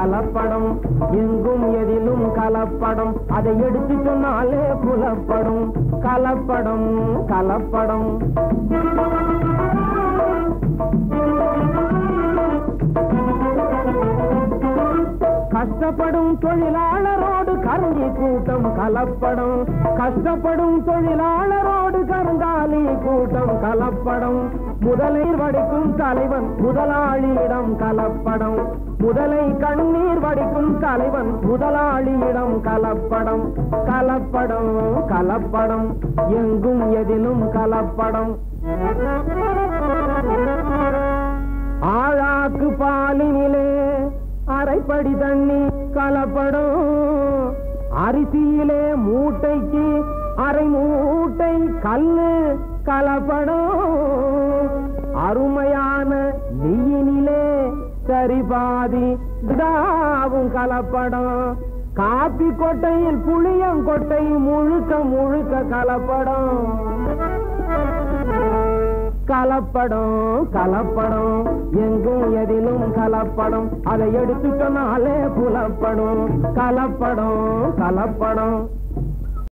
கலப்படம். எங்கும் எதிலும் கலப்படம். அதை எடுத்து சொன்னாலே புலப்படும். கலப்படம் கலப்படம். கஷ்டப்படும் தொழிலாளரோடு கருங்கி கூட்டம் கலப்படம். கஷ்டப்படும் தொழிலாளரோடு கூட்டம் கலப்படம். முதலை வடிக்கும் தலைவன் முதலாளியிடம் கலப்படம். முதலை கண்ணீர் வடிக்கும் தலைவன் முதலாளியிடம் கலப்படம். கலப்படம் கலப்படம் எங்கும் எதிலும் கலப்படம். ஆழாக்கு பாலினிலே அரைப்படி தண்ணி கலப்படம். அரிசியிலே மூட்டைக்கு அரை மூட்டை கல்லு கலப்படம். அருமையான நெய்யினிலே சரிபாதி தாவும் கலப்படம். காப்பி கொட்டையில் புளியங்கொட்டை முழுக்க முழுக்க கலப்படம். கலப்படம் கலப்படம். எங்கும் எதிலும் கலப்படம். அதை எடுத்து புலப்படும். கலப்படம் கலப்படம்.